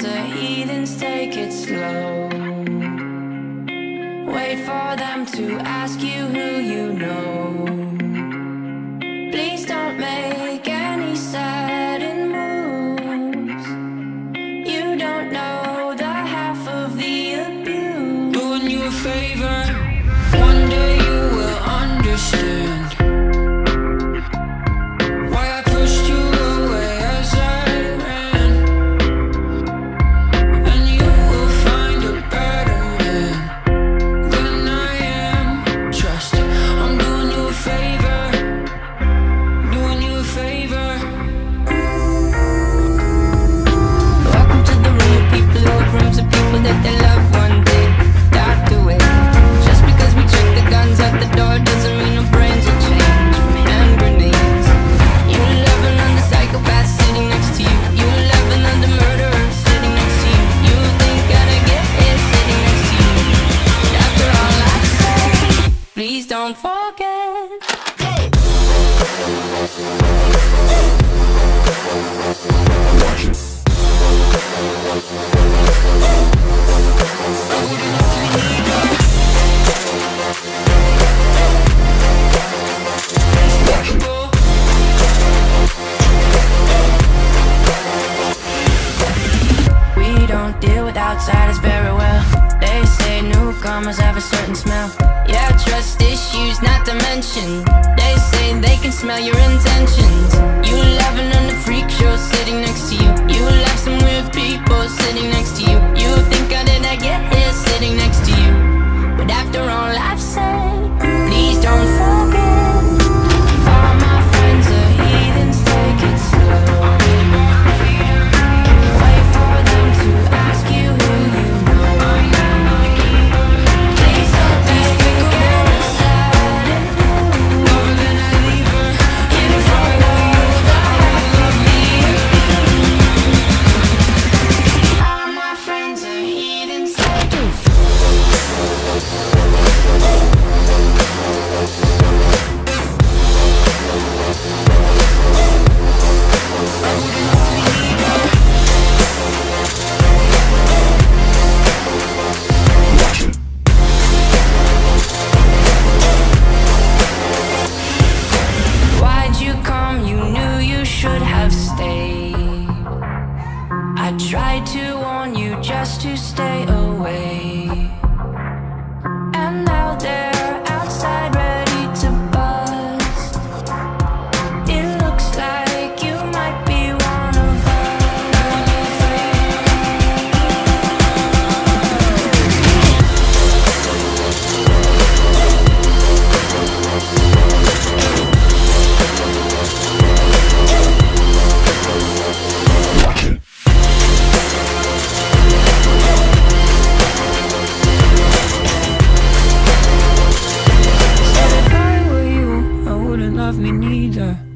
friends heathens, take it slow. Wait for them to ask you who you know. forget. We don't deal with outsiders very well. They say newcomers have a certain smell. Yeah excuse not to mention. They say they can smell your intentions. You laughing on the freak show sitting next to you. You love some weird people sitting next to you. You think I didn't get hit? tried to warn you just to stay. love me neither.